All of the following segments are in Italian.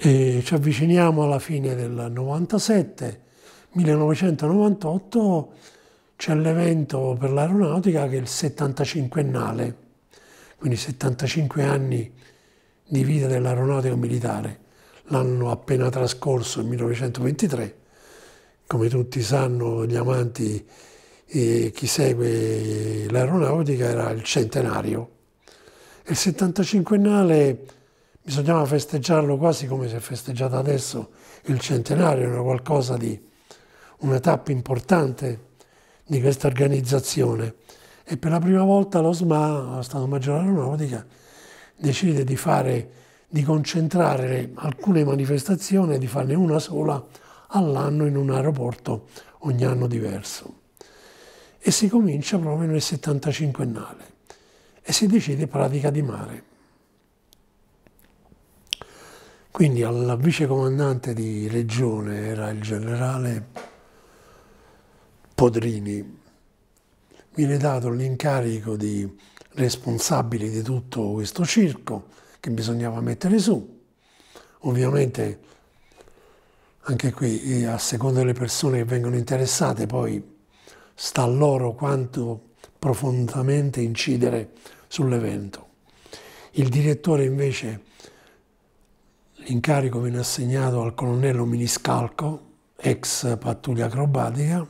E ci avviciniamo alla fine del 97, 1998 c'è l'evento per l'aeronautica che è il 75ennale, quindi 75 anni di vita dell'aeronautica militare. L'anno appena trascorso, il 1923, come tutti sanno gli amanti e chi segue l'aeronautica, era il centenario. Il 75ennale bisognava festeggiarlo quasi come si è festeggiato adesso il centenario, era qualcosa di una tappa importante di questa organizzazione. E per la prima volta lo SMA, lo Stato Maggiore Aeronautica, decide di, fare, di concentrare alcune manifestazioni di farne una sola all'anno in un aeroporto ogni anno diverso. E si comincia proprio nel 75ennale e si decide pratica di mare. Quindi al vicecomandante di regione era il generale Podrini. Viene dato l'incarico di responsabili di tutto questo circo che bisognava mettere su. Ovviamente anche qui a seconda delle persone che vengono interessate poi sta a loro quanto profondamente incidere sull'evento. Il direttore invece, l'incarico viene assegnato al colonnello Miniscalco, ex pattuglia acrobatica,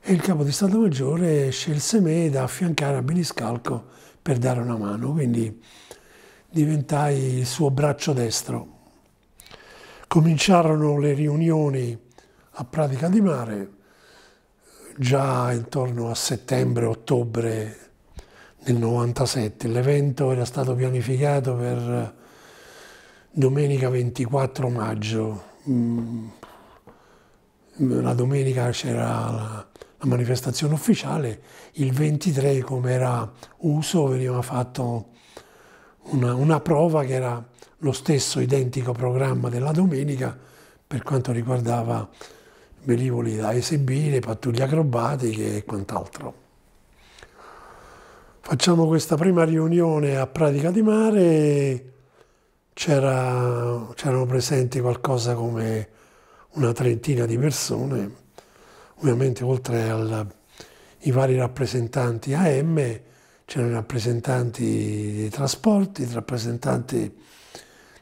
e il capo di Stato Maggiore scelse me da affiancare a Miniscalco per dare una mano, quindi diventai il suo braccio destro. Cominciarono le riunioni a Pratica di Mare già intorno a settembre-ottobre del 97. L'evento era stato pianificato per domenica 24 maggio. Mm. La domenica c'era la, la manifestazione ufficiale, il 23 come era uso veniva fatto una, una prova che era lo stesso identico programma della domenica per quanto riguardava velivoli da esibire, pattuglie acrobatiche e quant'altro. Facciamo questa prima riunione a Pratica di Mare, c'erano presenti qualcosa come una trentina di persone, ovviamente oltre ai vari rappresentanti AM c'erano i rappresentanti dei trasporti, i rappresentanti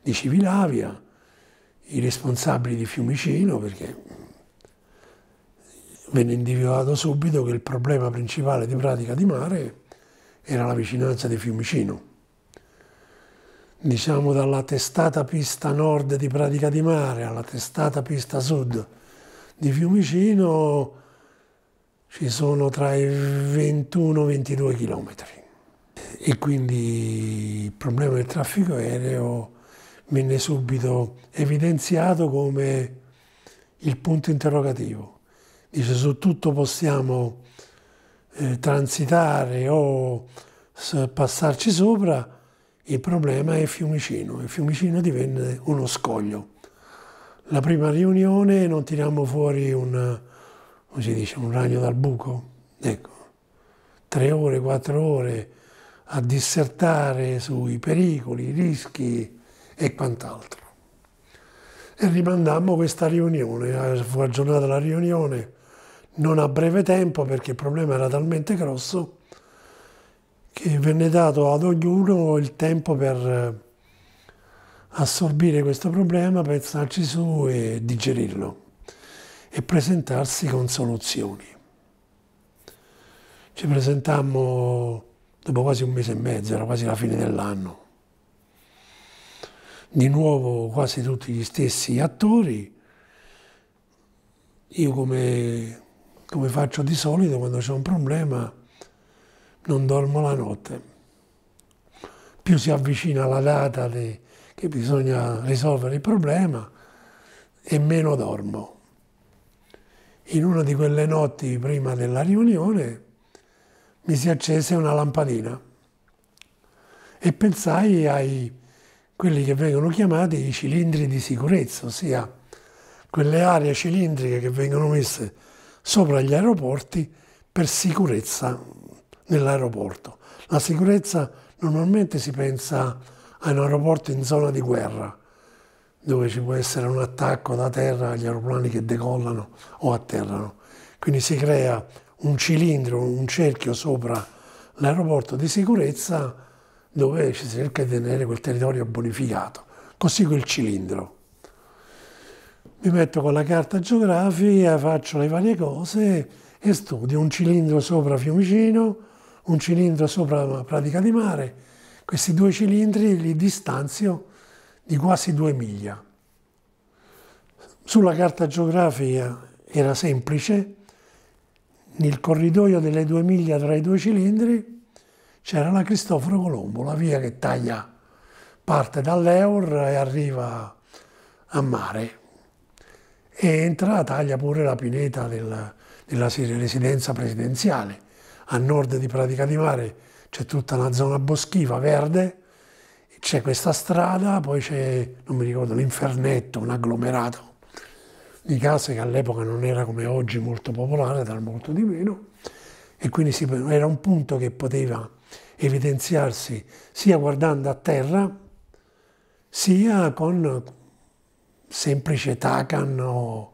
di Civilavia, i responsabili di Fiumicino, perché venne individuato subito che il problema principale di pratica di mare era la vicinanza di Fiumicino. Diciamo dalla testata pista nord di Pratica di Mare alla testata pista sud di Fiumicino ci sono tra i 21 e i 22 chilometri. E quindi il problema del traffico aereo venne subito evidenziato come il punto interrogativo dice su tutto possiamo eh, transitare o passarci sopra, il problema è Fiumicino e Fiumicino divenne uno scoglio. La prima riunione non tiriamo fuori un, dice, un ragno dal buco, ecco, tre ore, quattro ore a dissertare sui pericoli, i rischi e quant'altro. E rimandammo questa riunione, fu aggiornata la riunione non a breve tempo perché il problema era talmente grosso che venne dato ad ognuno il tempo per eh, assorbire questo problema, pensarci su e digerirlo e presentarsi con soluzioni. Ci presentammo dopo quasi un mese e mezzo, era quasi la fine dell'anno. Di nuovo quasi tutti gli stessi attori. Io come come faccio di solito quando c'è un problema, non dormo la notte. Più si avvicina la data di, che bisogna risolvere il problema e meno dormo. In una di quelle notti prima della riunione mi si accese una lampadina e pensai ai quelli che vengono chiamati i cilindri di sicurezza, ossia quelle aree cilindriche che vengono messe sopra gli aeroporti per sicurezza nell'aeroporto. La sicurezza normalmente si pensa a un aeroporto in zona di guerra, dove ci può essere un attacco da terra agli aeroplani che decollano o atterrano. Quindi si crea un cilindro, un cerchio sopra l'aeroporto di sicurezza dove si cerca di tenere quel territorio bonificato. Così quel cilindro. Mi metto con la carta geografica, faccio le varie cose e studio un cilindro sopra Fiumicino, un cilindro sopra Pratica di Mare. Questi due cilindri li distanzio di quasi due miglia. Sulla carta geografica era semplice, nel corridoio delle due miglia tra i due cilindri c'era la Cristoforo Colombo, la via che taglia, parte dall'Eur e arriva a mare. E entra, taglia pure la pineta della, della residenza presidenziale. A nord di Pratica di Mare c'è tutta una zona boschiva verde, c'è questa strada, poi c'è, non mi ricordo, l'infernetto, un agglomerato di case che all'epoca non era come oggi molto popolare, era molto di meno, e quindi si, era un punto che poteva evidenziarsi sia guardando a terra, sia con semplice tacan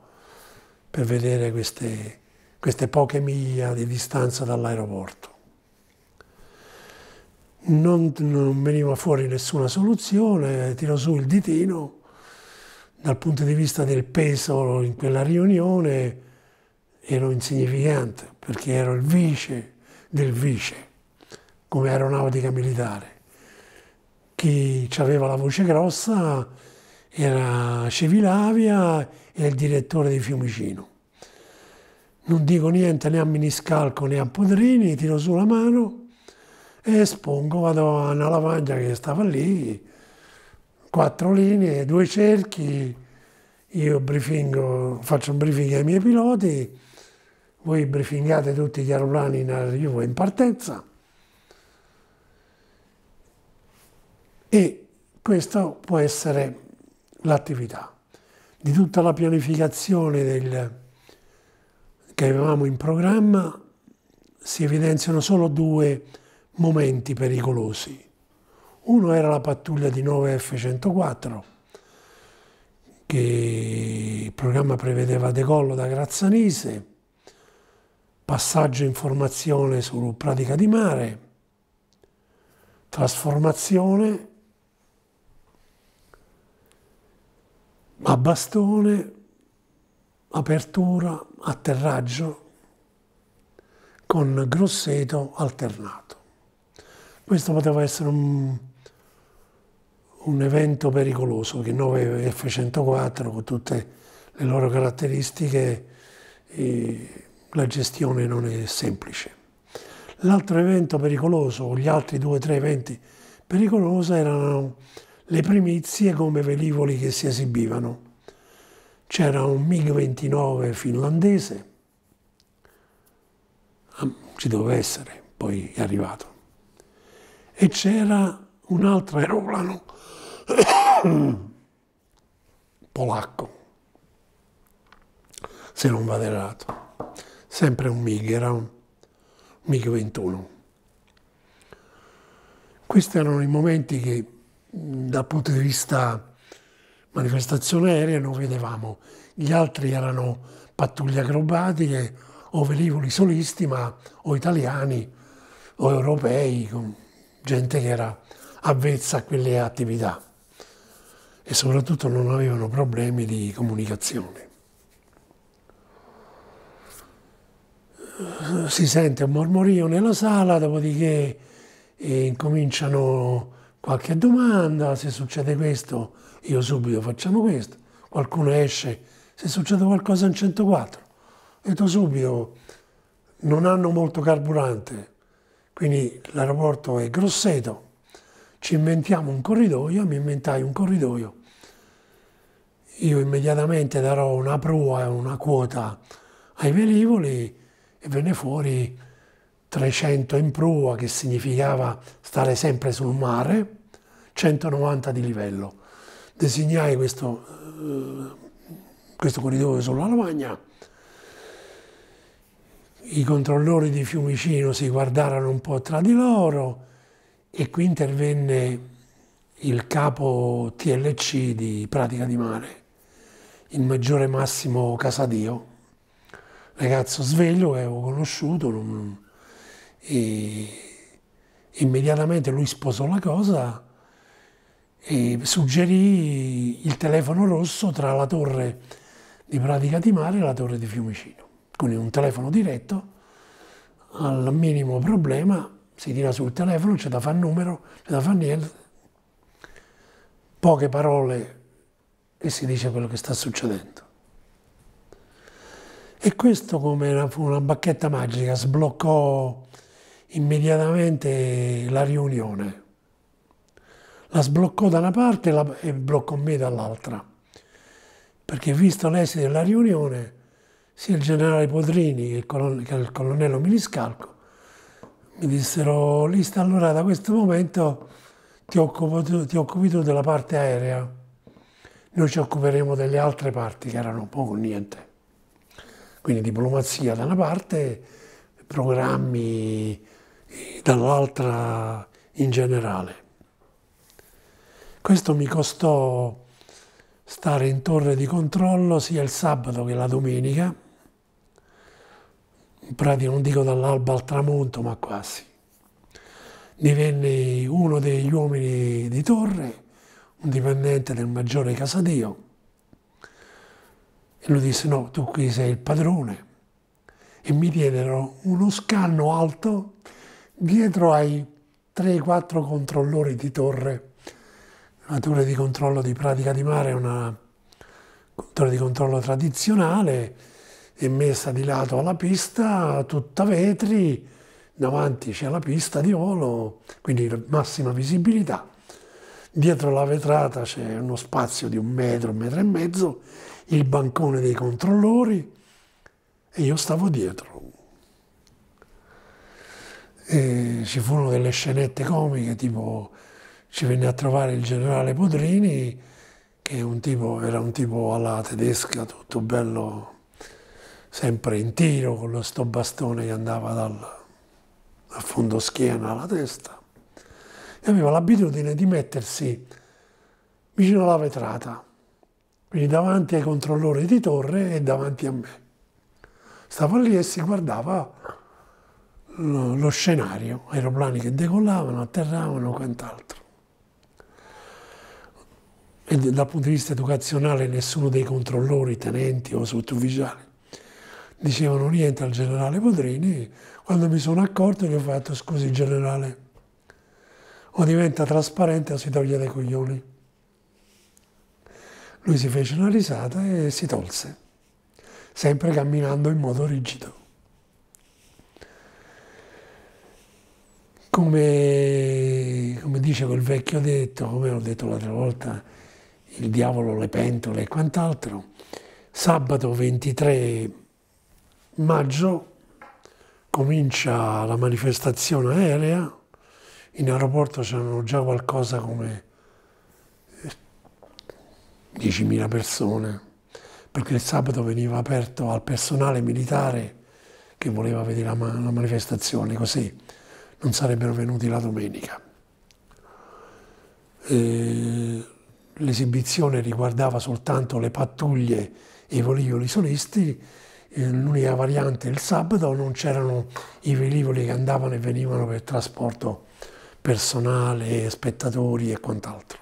per vedere queste, queste poche miglia di distanza dall'aeroporto. Non, non, veniva fuori nessuna soluzione, tiro su il ditino dal punto di vista del peso in quella riunione ero insignificante perché ero il vice del vice come aeronautica militare. Chi aveva la voce grossa era Civilavia e il direttore di Fiumicino. Non dico niente né a Miniscalco né a Podrini, tiro su la mano e espongo, vado a una lavagna che stava lì, quattro linee, due cerchi, io briefingo, faccio un briefing ai miei piloti, voi briefingate tutti gli aeroplani in arrivo e in partenza e questa può essere l'attività. Di tutta la pianificazione del, che avevamo in programma si evidenziano solo due momenti pericolosi. Uno era la pattuglia di 9 F-104, che il programma prevedeva decollo da Grazzanise, passaggio informazione su pratica di mare, trasformazione a bastone, apertura, atterraggio con grosseto alternato. Questo poteva essere un un evento pericoloso che 9 F-104 con tutte le loro caratteristiche la gestione non è semplice. L'altro evento pericoloso, o gli altri due o tre eventi pericolosi erano le primizie come velivoli che si esibivano. C'era un MiG-29 finlandese, ah, ci doveva essere, poi è arrivato, e c'era un altro aeroplano polacco, se non vado errato. Sempre un MiG, era un MiG-21. Questi erano i momenti che dal punto di vista manifestazione aerea non vedevamo. Gli altri erano pattuglie acrobatiche o velivoli solisti, ma o italiani o europei, gente che era avvezza a quelle attività e soprattutto non avevano problemi di comunicazione. Si sente un mormorio nella sala, dopodiché eh, incominciano qualche domanda, se succede questo io subito facciamo questo, qualcuno esce, se succede qualcosa in 104, e tu subito non hanno molto carburante, quindi l'aeroporto è grosseto, ci inventiamo un corridoio, mi inventai un corridoio. Io immediatamente darò una prua e una quota ai velivoli e venne fuori 300 in prua, che significava stare sempre sul mare, 190 di livello. Designai questo, eh, questo corridoio sulla lavagna. I controllori di Fiumicino si guardarono un po' tra di loro e qui intervenne il capo TLC di Pratica di Mare, il maggiore Massimo Casadio, ragazzo sveglio che avevo conosciuto, non, e immediatamente lui sposò la cosa e suggerì il telefono rosso tra la torre di Pratica di Mare e la torre di Fiumicino. Quindi un telefono diretto, al minimo problema si tira sul telefono, c'è da fare numero, c'è da fare niente, poche parole e si dice quello che sta succedendo. E questo come una, una bacchetta magica sbloccò immediatamente la riunione. La sbloccò da una parte la, e bloccò me dall'altra. Perché visto l'esito della riunione, sia il generale Podrini che il, colon, che il colonnello Miniscalco mi dissero, Lista, allora da questo momento ti occupi, ti occupi tu della parte aerea, noi ci occuperemo delle altre parti che erano poco niente. Quindi diplomazia da una parte, programmi dall'altra in generale. Questo mi costò stare in torre di controllo sia il sabato che la domenica, in pratica non dico dall'alba al tramonto, ma quasi. Divenne uno degli uomini di torre, un dipendente del maggiore Casadio, e lui disse no, tu qui sei il padrone. E mi diedero uno scanno alto dietro ai 3-4 controllori di torre. La torre di controllo di Pratica di Mare è una torre di controllo tradizionale, è messa di lato alla pista, tutta vetri, davanti c'è la pista di volo, quindi massima visibilità. Dietro la vetrata c'è uno spazio di un metro, un metro e mezzo il bancone dei controllori e io stavo dietro. E ci furono delle scenette comiche, tipo ci venne a trovare il generale Podrini, che un tipo, era un tipo alla tedesca, tutto bello, sempre in tiro, con lo sto bastone che andava dal a fondo schiena alla testa, e aveva l'abitudine di mettersi vicino alla vetrata quindi davanti ai controllori di torre e davanti a me. Stavo lì e si guardava lo, lo scenario, aeroplani che decollavano, atterravano, quant'altro. E dal punto di vista educazionale nessuno dei controllori, tenenti o sottufficiali dicevano niente al generale Podrini. Quando mi sono accorto gli ho fatto scusi generale, o diventa trasparente o si toglie dai coglioni. Lui si fece una risata e si tolse, sempre camminando in modo rigido. Come, come dice quel vecchio detto, come ho detto l'altra volta, il diavolo, le pentole e quant'altro, sabato 23 maggio comincia la manifestazione aerea, in aeroporto c'erano già qualcosa come 10.000 persone, perché il sabato veniva aperto al personale militare che voleva vedere la, la manifestazione, così non sarebbero venuti la domenica. l'esibizione riguardava soltanto le pattuglie e i velivoli solisti, l'unica variante il sabato non c'erano i velivoli che andavano e venivano per trasporto personale, spettatori e quant'altro.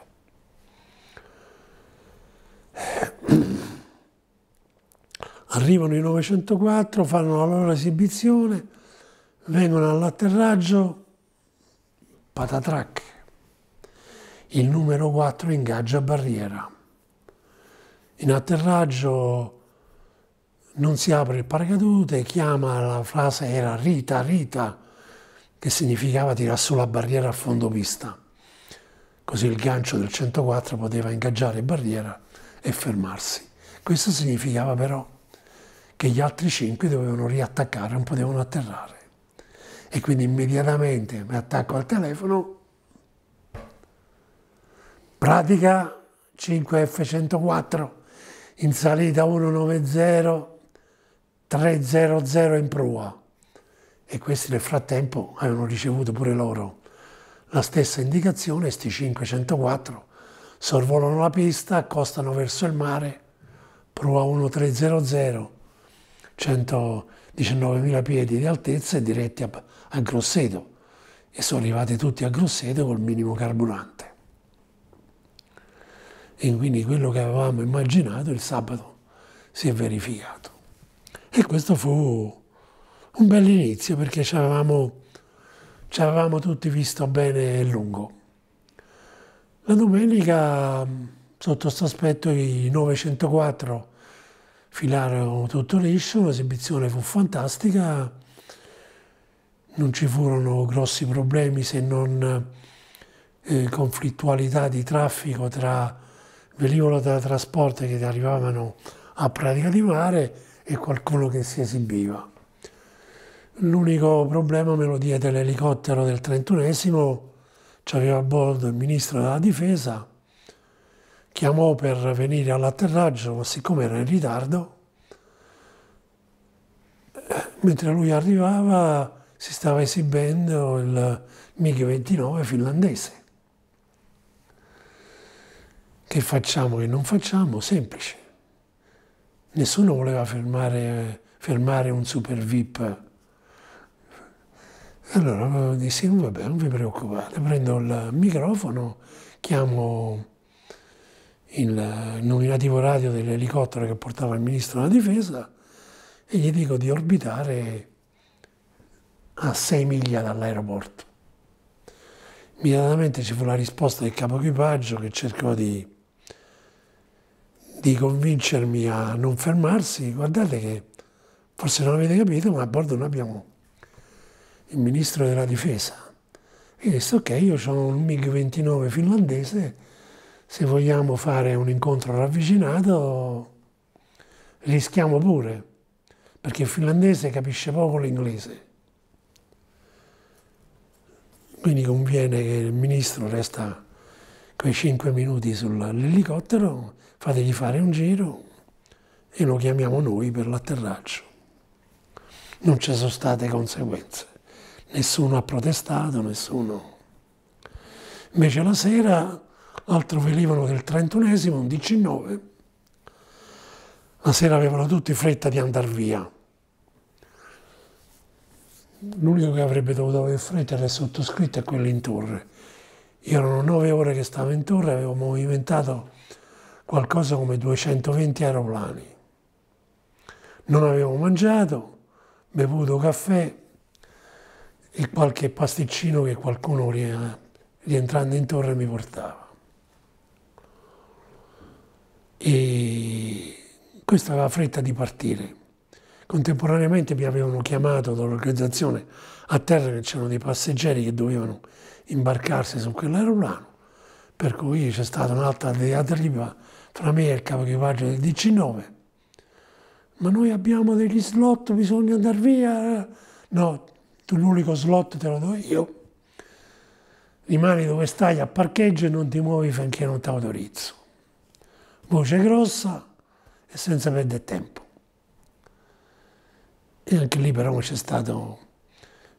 Arrivano i 904, fanno la loro esibizione, vengono all'atterraggio, patatrac, il numero 4 ingaggia barriera. In atterraggio non si apre il paracadute, chiama, la frase era Rita, Rita, che significava tirare sulla barriera a fondo pista. Così il gancio del 104 poteva ingaggiare barriera e fermarsi. Questo significava però che gli altri cinque dovevano riattaccare, non potevano atterrare. E quindi immediatamente mi attacco al telefono, pratica 5F104 in salita 190 300 in prua. E questi nel frattempo avevano ricevuto pure loro la stessa indicazione, sti 504 sorvolano la pista, accostano verso il mare, prova 1300, 119.000 piedi di altezza e diretti a, a Grosseto e sono arrivati tutti a Grosseto col minimo carburante. E quindi quello che avevamo immaginato il sabato si è verificato. E questo fu un bel inizio perché ci avevamo, ci avevamo tutti visto bene e lungo. La domenica, sotto questo aspetto, i 904 filarono tutto liscio, l'esibizione fu fantastica, non ci furono grossi problemi se non eh, conflittualità di traffico tra velivolo da trasporto che arrivavano a Pratica di Mare e qualcuno che si esibiva. L'unico problema me lo diede l'elicottero del 31esimo, c'aveva a bordo il ministro della difesa, chiamò per venire all'atterraggio, ma siccome era in ritardo, eh, mentre lui arrivava si stava esibendo il MiG-29 finlandese. Che facciamo e non facciamo? Semplice. Nessuno voleva fermare, fermare un super VIP allora dissi, vabbè, non vi preoccupate, prendo il microfono, chiamo il nominativo radio dell'elicottero che portava il ministro della difesa e gli dico di orbitare a 6 miglia dall'aeroporto. Immediatamente ci fu la risposta del capo equipaggio che cercò di, di convincermi a non fermarsi. Guardate che forse non avete capito, ma a bordo noi abbiamo il ministro della difesa. E disse, ok, io ho un MiG-29 finlandese, se vogliamo fare un incontro ravvicinato rischiamo pure, perché il finlandese capisce poco l'inglese. Quindi conviene che il ministro resta quei cinque minuti sull'elicottero, fategli fare un giro e lo chiamiamo noi per l'atterraggio. Non ci sono state conseguenze nessuno ha protestato, nessuno. Invece la sera, l'altro velivolo del 31esimo, un 19, la sera avevano tutti fretta di andare via. L'unico che avrebbe dovuto avere fretta era il sottoscritto e quello in torre. Io erano nove ore che stavo in torre, avevo movimentato qualcosa come 220 aeroplani. Non avevo mangiato, bevuto caffè, e qualche pasticcino che qualcuno rientrando in torre mi portava. E questo aveva fretta di partire. Contemporaneamente mi avevano chiamato dall'organizzazione a terra che c'erano dei passeggeri che dovevano imbarcarsi su quell'aeroplano, per cui c'è stata un'altra diatriba fra me e il capo equipaggio del DC-9. Ma noi abbiamo degli slot, bisogna andare via. No, tu l'unico slot te lo do io, rimani dove stai a parcheggio e non ti muovi finché non ti autorizzo. Voce grossa e senza perdere tempo. E anche lì però c'è stato,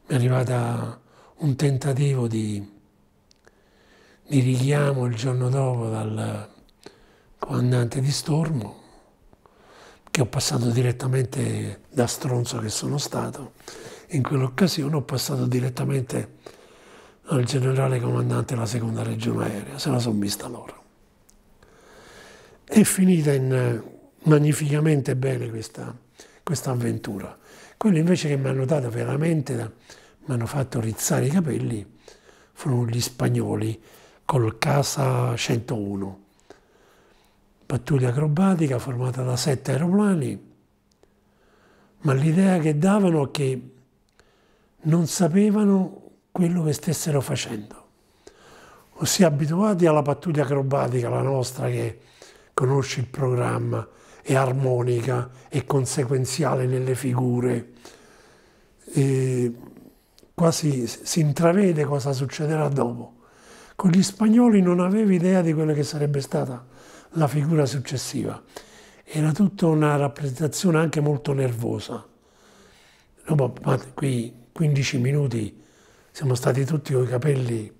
mi è arrivato un tentativo di, di richiamo il giorno dopo dal comandante di Stormo, che ho passato direttamente da stronzo che sono stato in quell'occasione ho passato direttamente al generale comandante della seconda regione aerea, se la sono vista loro. È finita in, magnificamente bene questa, questa avventura. Quelli invece che mi hanno dato veramente, mi hanno fatto rizzare i capelli, furono gli spagnoli col Casa 101, pattuglia acrobatica formata da sette aeroplani, ma l'idea che davano è che non sapevano quello che stessero facendo. Ossia abituati alla pattuglia acrobatica, la nostra che conosce il programma, è armonica, è conseguenziale nelle figure, e quasi si intravede cosa succederà dopo. Con gli spagnoli non avevo idea di quello che sarebbe stata la figura successiva. Era tutta una rappresentazione anche molto nervosa. Dopo, qui 15 minuti siamo stati tutti con i capelli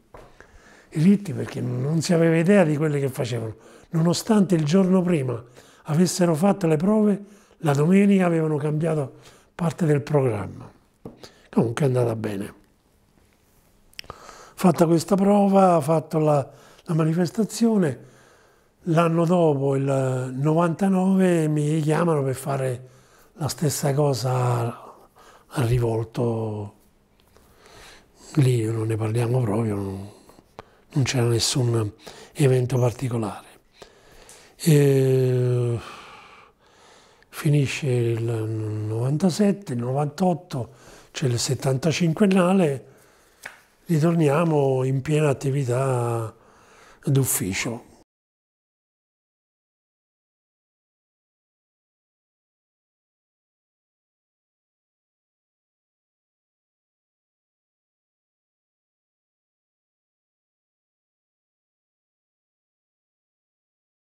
ritti perché non si aveva idea di quelli che facevano. Nonostante il giorno prima avessero fatto le prove, la domenica avevano cambiato parte del programma. Comunque è andata bene. Fatta questa prova, fatto la, la manifestazione, l'anno dopo, il 99, mi chiamano per fare la stessa cosa a Rivolto. Lì non ne parliamo proprio, non, non c'era nessun evento particolare. E finisce il 97, il 98, c'è il 75ennale, ritorniamo in piena attività d'ufficio.